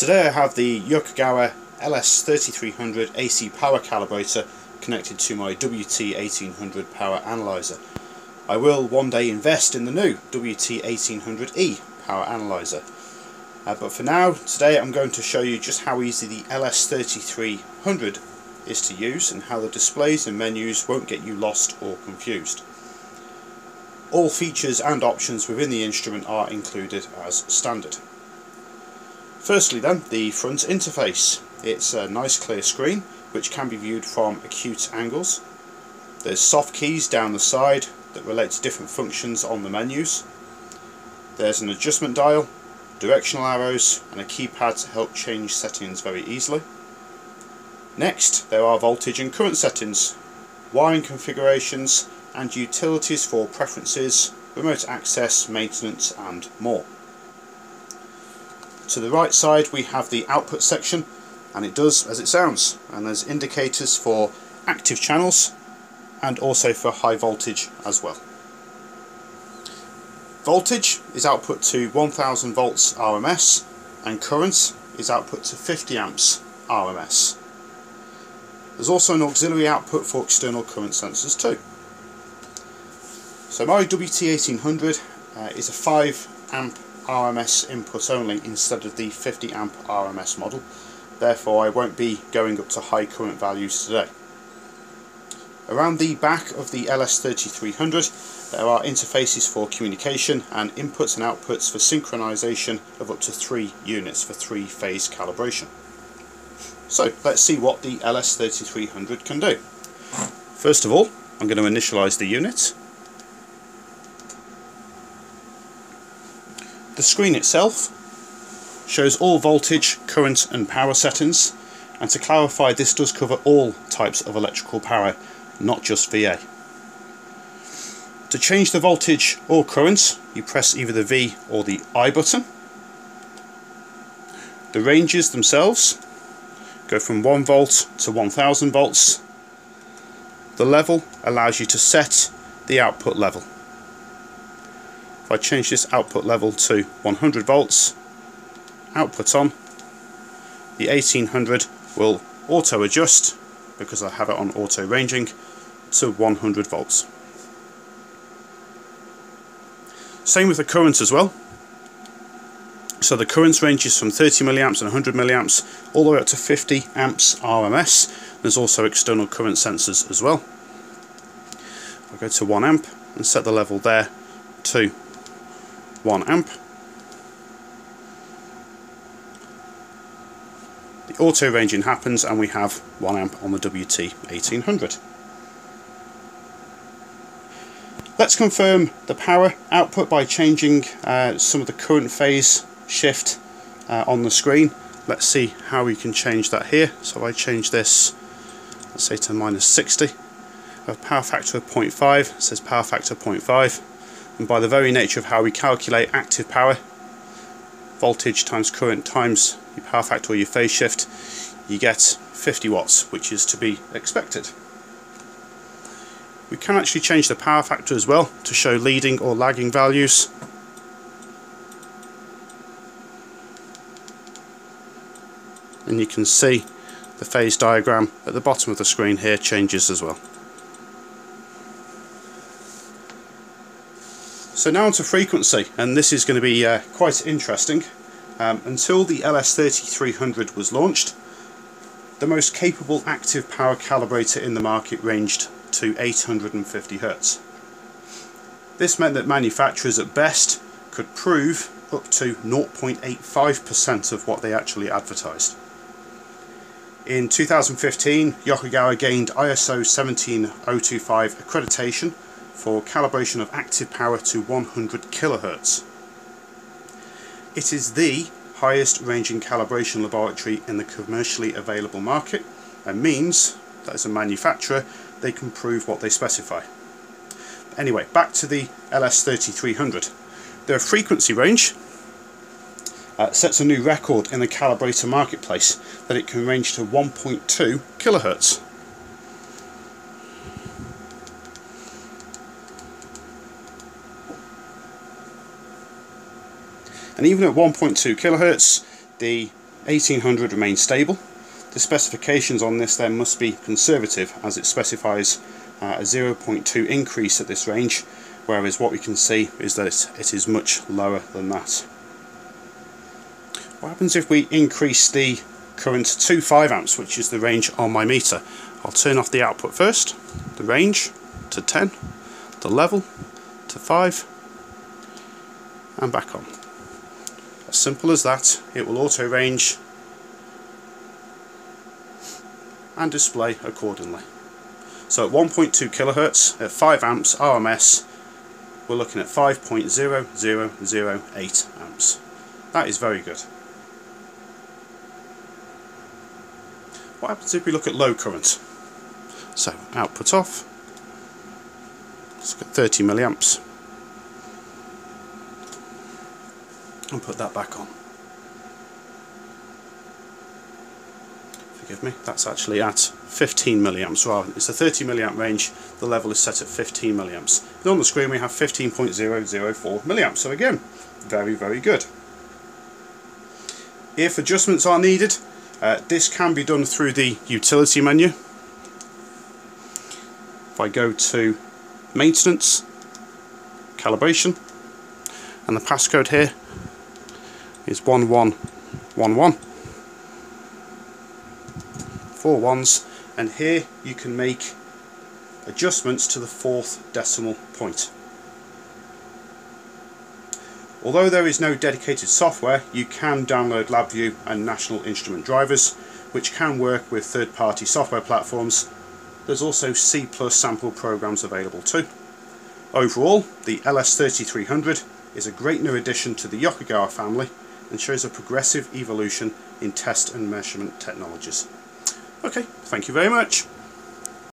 Today I have the Yokogawa LS3300 AC power calibrator connected to my WT1800 power analyzer. I will one day invest in the new WT1800E power analyzer. Uh, but for now, today I'm going to show you just how easy the LS3300 is to use and how the displays and menus won't get you lost or confused. All features and options within the instrument are included as standard. Firstly then, the front interface. It's a nice clear screen which can be viewed from acute angles. There's soft keys down the side that relate to different functions on the menus. There's an adjustment dial, directional arrows and a keypad to help change settings very easily. Next there are voltage and current settings, wiring configurations and utilities for preferences, remote access, maintenance and more. To the right side we have the output section and it does as it sounds and there's indicators for active channels and also for high voltage as well. Voltage is output to 1000 volts RMS and current is output to 50 amps RMS. There's also an auxiliary output for external current sensors too. So my WT1800 uh, is a 5 amp RMS input only instead of the 50 amp RMS model therefore I won't be going up to high current values today. Around the back of the LS3300 there are interfaces for communication and inputs and outputs for synchronization of up to 3 units for 3 phase calibration. So let's see what the LS3300 can do. First of all I'm going to initialize the unit The screen itself shows all voltage, current and power settings and to clarify this does cover all types of electrical power, not just VA. To change the voltage or current you press either the V or the I button. The ranges themselves go from 1 volt to 1000 volts. The level allows you to set the output level. If I change this output level to 100 volts, output on, the 1800 will auto adjust because I have it on auto ranging to 100 volts. Same with the current as well. So the current ranges from 30 milliamps and 100 milliamps all the way up to 50 amps RMS. There's also external current sensors as well. I'll go to 1 amp and set the level there to 1 amp. The auto ranging happens and we have 1 amp on the WT1800. Let's confirm the power output by changing uh, some of the current phase shift uh, on the screen. Let's see how we can change that here. So I change this, let's say to minus 60, a power factor of 0.5, it says power factor 0.5 and by the very nature of how we calculate active power voltage times current times your power factor or your phase shift you get 50 watts which is to be expected. We can actually change the power factor as well to show leading or lagging values. And you can see the phase diagram at the bottom of the screen here changes as well So now onto frequency, and this is going to be uh, quite interesting. Um, until the LS3300 was launched, the most capable active power calibrator in the market ranged to 850 Hz. This meant that manufacturers at best could prove up to 0.85% of what they actually advertised. In 2015, Yokogawa gained ISO 17025 accreditation for calibration of active power to 100 kHz. It is the highest ranging calibration laboratory in the commercially available market and means that as a manufacturer they can prove what they specify. Anyway, back to the LS3300. Their frequency range uh, sets a new record in the calibrator marketplace that it can range to 1.2 kilohertz. And even at 1.2 kilohertz the 1800 remains stable. The specifications on this then must be conservative as it specifies uh, a 0.2 increase at this range whereas what we can see is that it is much lower than that. What happens if we increase the current to 5 amps which is the range on my meter? I'll turn off the output first, the range to 10, the level to 5 and back on. As simple as that, it will auto range and display accordingly. So at 1.2 kilohertz at 5 amps RMS we're looking at 5.0008 amps. That is very good. What happens if we look at low current? So output off, let's get 30 milliamps and put that back on. Forgive me, that's actually at 15 milliamps rather. It's a 30 milliamp range, the level is set at 15 milliamps. And on the screen we have 15.004 milliamps, so again, very very good. If adjustments are needed, uh, this can be done through the utility menu. If I go to maintenance, calibration, and the passcode here is 1111. Four ones, and here you can make adjustments to the fourth decimal point. Although there is no dedicated software, you can download LabVIEW and National Instrument drivers, which can work with third-party software platforms. There's also C sample programs available too. Overall, the LS3300 is a great new addition to the Yokogawa family and shows a progressive evolution in test and measurement technologies. Okay, thank you very much.